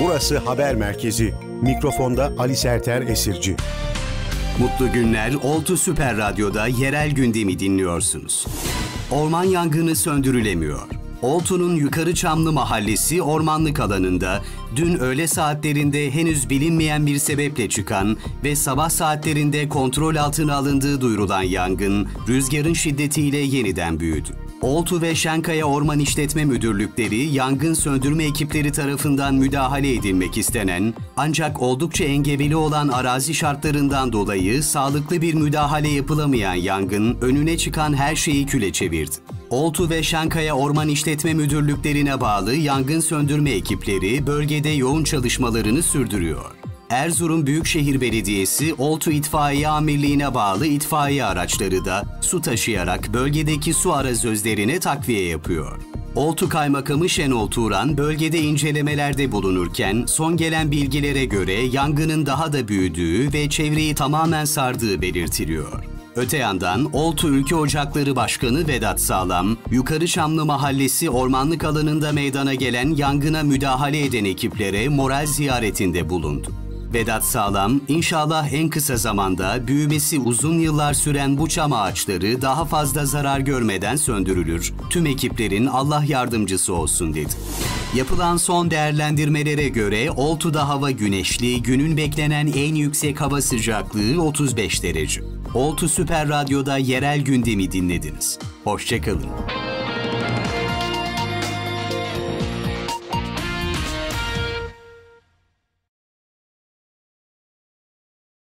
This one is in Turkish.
Burası haber merkezi. Mikrofonda Ali Serter Esirci. Mutlu günler. Oltu Süper Radyo'da yerel gündemi dinliyorsunuz. Orman yangını söndürülemiyor. Oltu'nun Yukarı Çamlı Mahallesi ormanlık alanında dün öğle saatlerinde henüz bilinmeyen bir sebeple çıkan ve sabah saatlerinde kontrol altına alındığı duyurulan yangın rüzgarın şiddetiyle yeniden büyüdü. Oltu ve Şenkaya Orman İşletme Müdürlükleri yangın söndürme ekipleri tarafından müdahale edilmek istenen ancak oldukça engebeli olan arazi şartlarından dolayı sağlıklı bir müdahale yapılamayan yangın önüne çıkan her şeyi küle çevirdi. Oltu ve Şankaya Orman İşletme Müdürlüklerine bağlı yangın söndürme ekipleri bölgede yoğun çalışmalarını sürdürüyor. Erzurum Büyükşehir Belediyesi Oltu İtfaiye Amirliği'ne bağlı itfaiye araçları da su taşıyarak bölgedeki su arazözlerine takviye yapıyor. Oltu Kaymakamı Şenol Turan bölgede incelemelerde bulunurken son gelen bilgilere göre yangının daha da büyüdüğü ve çevreyi tamamen sardığı belirtiliyor. Öte yandan Oltu Ülke Ocakları Başkanı Vedat Sağlam, Yukarı Çamlı Mahallesi ormanlık alanında meydana gelen yangına müdahale eden ekiplere moral ziyaretinde bulundu. Vedat Sağlam, inşallah en kısa zamanda büyümesi uzun yıllar süren bu çam ağaçları daha fazla zarar görmeden söndürülür. Tüm ekiplerin Allah yardımcısı olsun dedi. Yapılan son değerlendirmelere göre Oltu'da hava güneşli, günün beklenen en yüksek hava sıcaklığı 35 derece. Oltu Süper Radyo'da yerel gündemi dinlediniz. Hoşçakalın.